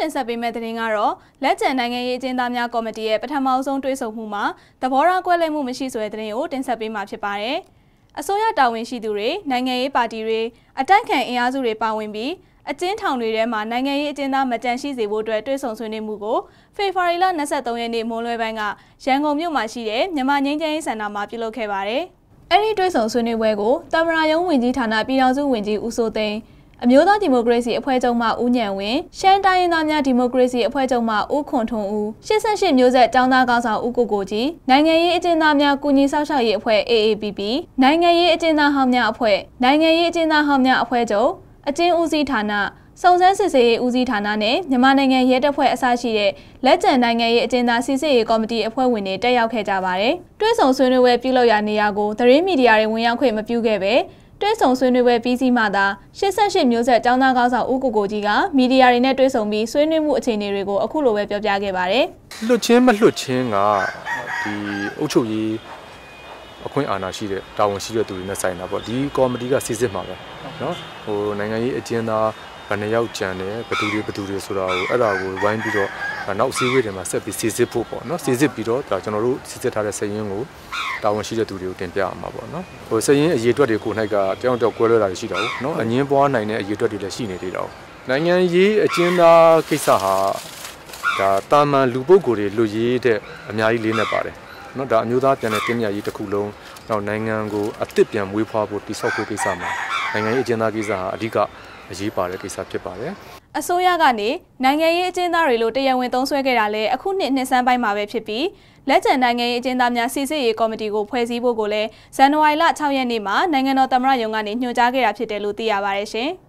တင်ဆက်ပေးမယ့်သတင်းကတော့လက်ကျန်နိုင်ငံရေးအကျဉ်းသားများကော်မတီရဲ့ပထမဆုံးတွဲဆုံမှုမှာသဘောထားကွဲလွဲမှုမရှိဆိုတဲ့သတင်းကိုတင်ဆက်ပေးမှာဖြစ်ပါတယ်။အစိုးရတာဝန်ရှိသူတွေနိုင်ငံရေးပါတီတွေအတိုက်ခံအင်အားစုတွေပါဝင်ပြီးအကျဉ်းထောင်တွေထဲမှာနိုင်ငံရေးအကျဉ်းသားမတန်ရှိစေဖို့အတွက်တွဲဆုံဆွေးနွေးမှုကိုဖေဖော်ဝါရီလ23ရက်နေ့မိုးလွဲပိုင်းကရန်ကုန်မြို့မှာရှိတဲ့မြန်မာငင်းကျင်းရေးစင်တာမှာပြုလုပ်ခဲ့ပါတယ်။အဲဒီတွဲဆုံဆွေးနွေးပွဲကိုတမရယုံဝင်ကြီးဌာနပြည်ထောင်စုဝင်ကြီးဦးစိုးသိန်း အမျိုးသားဒီမိုကရေစီအဖွဲ့ချုပ်မှဦးညံဝင်းရှမ်းတိုင်းရင်းသားများဒီမိုကရေစီအဖွဲ့ချုပ်မှဦးခွန်ထွန်းဦး88မျိုးဆက်ចောင်းသားကောင်းဆောင်ဦးကိုကိုကြီးနိုင်ငံရေးအကျဉ်းသားများကုညီဆောက်ရှောက်ရေးအဖွဲ့ AAPP နိုင်ငံရေးအကျဉ်းသားဟောင်းများအဖွဲ့နိုင်ငံရေးအကျဉ်းသားဟောင်းများအဖွဲ့ချုပ်အကျဉ်းဦးစီးဌာနစုံစမ်းစစ်ဆေးရေးဦးစီးဌာနနဲ့မြန်မာနိုင်ငံရဲတပ်ဖွဲ့အစရှိတဲ့လက်ကျန်နိုင်ငံရေးအကျဉ်းသားစစ်ဆေးရေးကော်မတီအဖွဲ့ဝင်တွေတက်ရောက်ခဲ့ကြပါတယ်။တွဲဆောင်ဆွေးနွေးပွဲပြုလုပ်ရာနေရာကိုသတင်းမီဒီယာတွေဝင်ရောက်ခွင့်မပြုခဲ့ပဲ တွဲဆုံဆွေးနွေးပွဲပြီးစီးမှသာ88မျိုးဆက်ចောင်းသားကောင်းဆောင်ဦးကိုကိုကြီးကမီဒီယာတွေနဲ့တွဲဆုံပြီးဆွေးနွေးမှုအခြေအနေတွေကိုအခုလိုပဲပြောပြခဲ့ပါတယ်။လွတ်ချင်းမလွတ်ချင်းကဒီအုပ်ချုပ်ရေးအခွင့်အာဏာရှိတဲ့တာဝန်ရှိတဲ့သူတွေနဲ့ဆိုင်တာပေါ့ဒီကော်မတီကစစ်စစ်မှာပဲเนาะဟိုနိုင်ငံရေးအကျဉ်းသား ဘယ်နှယောက်ကြံတယ်ဘယ်သူတွေဘယ်သူတွေဆိုတာကိုအဲ့ဒါကိုဝိုင်းပြီးတော့နောက်စည်းဝေးတွေမှာဆက်ပြီးစစ်စစ်ဖို့ပေါ့နော်စစ်စစ်ပြီးတော့ဒါကျွန်တော်တို့စစ်စစ်ထားတဲ့စည်ရင်းကိုတာဝန်ရှိတဲ့သူတွေကိုတင်ပြရမှာပေါ့နော်ဟိုစည်ရင်းအရေးအတွက်တွေကို၌ကတယောက်တယောက်ကွဲလွဲတာရှိတာဟုတ်နော်အငင်းပွားနိုင်တဲ့အရေးအတွက်တွေလည်းရှိနေသေးတာဟုတ်နိုင်ငံရေးအကျဉ်းသားကိစ္စဟာဒါတာမန်လူပုဂ္ဂိုလ်တွေလူရေးတဲ့အများကြီးလေးနေပါတယ်နော်ဒါအမျိုးသားပြန်တဲ့တင်းမြရေးတစ်ခုလုံးနောက်နိုင်ငံကိုအစ်စ်ပြန်မွေးဖွားဖို့တိဆောက်ဖို့ကိစ္စမှာနိုင်ငံရေးအကျဉ်းသားကိစ္စဟာအဓိက အရေးပါတဲ့ကိစ္စဖြစ်ပါတယ်အစိုးရကနေနိုင်ငံရေးအကျဉ်းသားတွေလို့တရားဝင်သုံးစွဲခဲ့တာလည်းအခုနှစ်နှစ်စန်းပိုင်းမှာပဲဖြစ်ပြီးလက်ကျန်နိုင်ငံရေးအကျဉ်းသားများစီစစ်ရေးကော်မတီကိုဖွဲ့စည်းဖို့ကိုလည်းဇန်နဝါရီလ6ရက်နေ့မှာနိုင်ငံတော်သမ္မတရုံးကနေညွှန်ကြားခဲ့တာဖြစ်တယ်လို့သိရပါတယ်ရှင်။